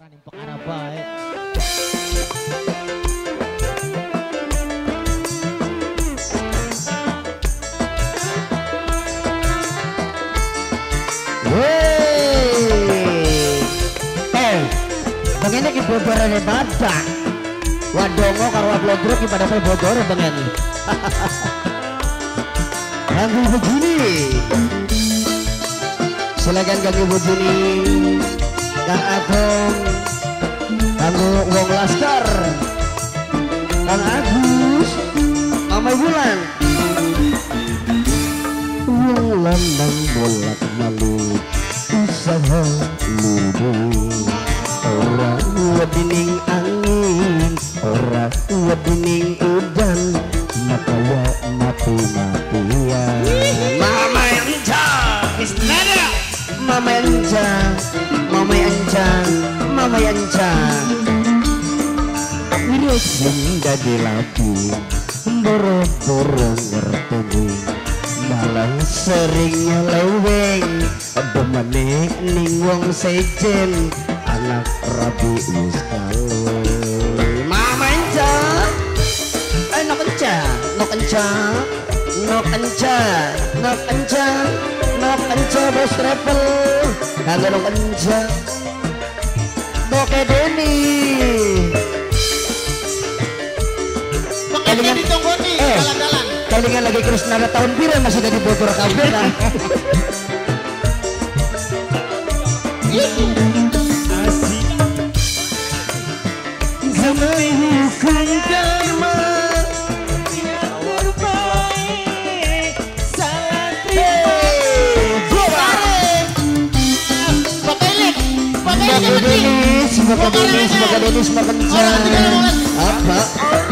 Orang yang pengarah baik. Eh, begini ki boborane badak. Wadongo karo ablodro ki pada bobore begini. Kanggo begini. Silakan kanggo begini. Kang Agung. Kanggo wong laskar. Kang Agus. Mama Bulan. Wong landang bolak balik usaha lubu ora wedining angin ora wedining udan makaya mati matian mama enca Isnada. mama enca mama enca Wirosin dadi lapi boro-boro ngerteni. Malah sering nyeleweng demene ning wong sejen. Anak rabi wis kale mama enca. Eh no kenca no kenca no kenca no kenca no kenca bos travel. Kagak no kenca Deni Makanya ditunggu nih Eh. jalan-jalan. Kalingan lagi Krisnara tahun pira masih dari bogor kabeh kan. Zaman hukum karma semoga Denis, semoga tiga lima belas. Apa?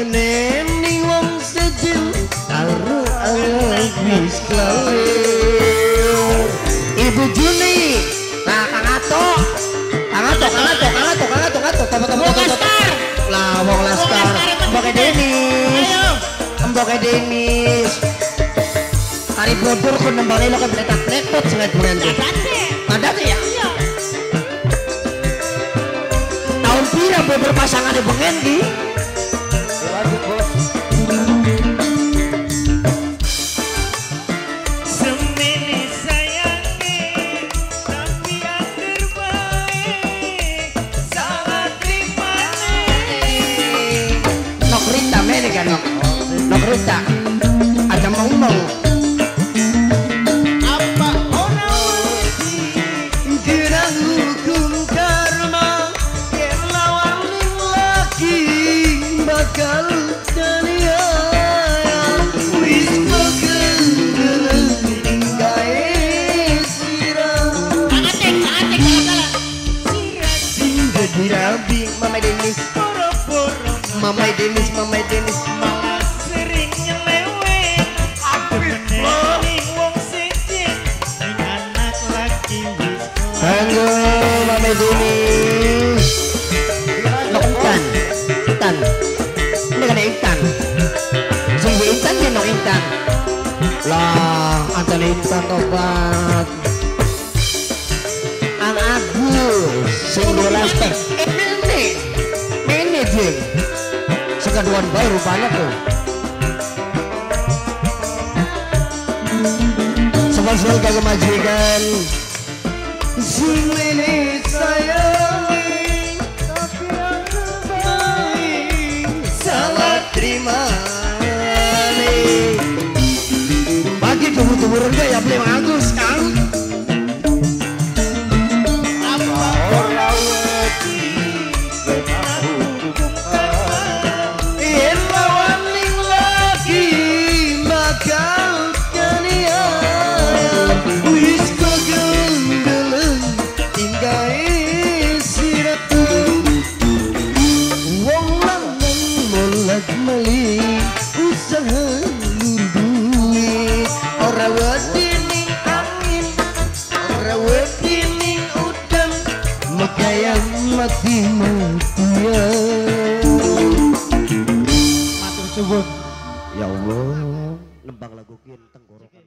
Demenen ning wong sejen Aru alwis kelaweng Ibu Juni Nah Kang Ato. Kang Ato, Kang Ato, Kang Ato, Kang Ato, Kang Ato. Laskar. Lah wong laskar Denis. Denis. Nembali lo kan Sengat ada tuh ya? Tahun pira beber pasangan di bengen Rita. Ada mau mau. Apa orang Kira hukum karma yang lawan lagi bakal jadi Wis bakal tinggai sirah Angatek, angatek jalan-jalan. Singa dirabi Mama Denis Boro-boro Mama Denis Mama Denis malah Ini kan Intan Sungguh Intan ya Nok Intan Lah Antara Intan tobat Ang Agus Sungguh Laster Eh ini Ini Jing Sekeduan bayi rupanya tuh Spesial kagak majikan Sini sayangi ಮಾ kali usaha lur duwe wedi ning angin orang wedi udang udan megayang mati matian matur suwun. Ya Allah nembang lagu kian tenggorokan